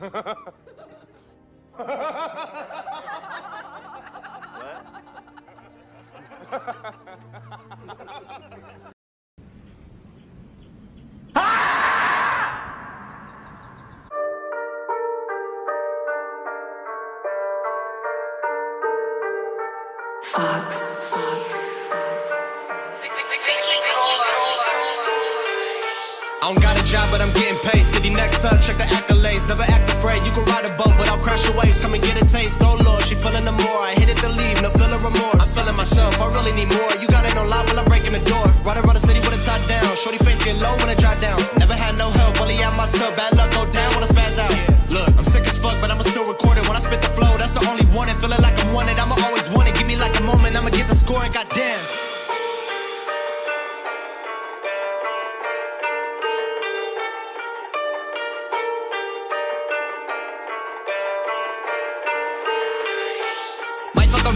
Fox, Fox, Fox. I don't got a job, but I'm getting paid. City next up, check the accolades. Never act afraid. You can ride a boat, but I'll crash your waves. Come and get a taste. Oh Lord, she feeling the more. I hit it to leave, no feeling remorse. I'm feeling myself, I really need more. You got it no lie while I'm breaking the door. Ride around the city with a top down. Shorty face get low when I drive down. Never had no help, only out myself. Bad luck go down when I spaz out. Look, I'm sick as fuck, but I'ma still record it. When I spit the flow, that's the only one. And feeling like I'm wanted, I'ma always want it. Give me like a moment, I'ma get the score and goddamn.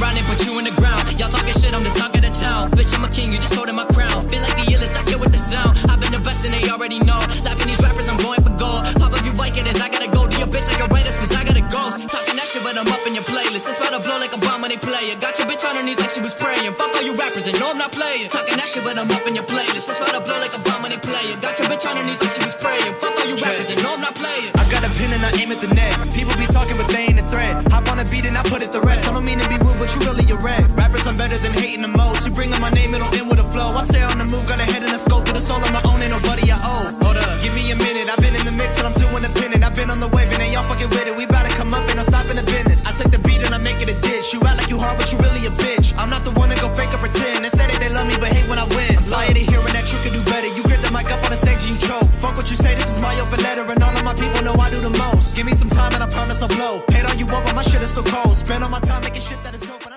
Around put you in the ground. Y'all talking shit, I'm the talk of the town. Bitch, I'm a king, you just holding my crown. Feel like the illest, I kill with the sound. I've been the best and they already know. Lapping these rappers, I'm going for gold. Pop if you like it is, I gotta go to your bitch like a Raiders, cause I got a ghost. Talking that shit, but I'm up in your playlist. It's about to blow like a bomb when they play it. Got your bitch on her knees like she was praying. Fuck all you rappers and no, I'm not playing. Talking that shit, but I'm up in your playlist. It's about to blow like a bomb when they play it. Got your bitch on her knees like she was praying. Fuck all you rappers and no, I'm not playing. I got a pin and I aim at the neck. People be talking, but they beat and I put it to rest. I don't mean to be rude, but you really a wreck. Rappers, I'm better than hating the most. You bring up my name, it'll end with a flow. I stay on the move, got a head and a scope. Do the soul on my own, ain't nobody I owe. Hold up, give me a minute. I've been in the mix and I'm too independent. I've been on the wave and they all fucking with it. We bout to come up and I'm stopping the business. I take the beat and I make it a ditch. You act like you hard, but you really a bitch. I'm not the one that go fake or pretend. They say that they love me, but hate when I win. I'm tired of hearing that you can do better. You grip the mic up on the stage and you choke. Fuck what you say, this is my open letter, and all of my people know I do the most. Give me some time and I promise I'll blow. Hate all you shit is so cold. Spend all my time making shit that is dope.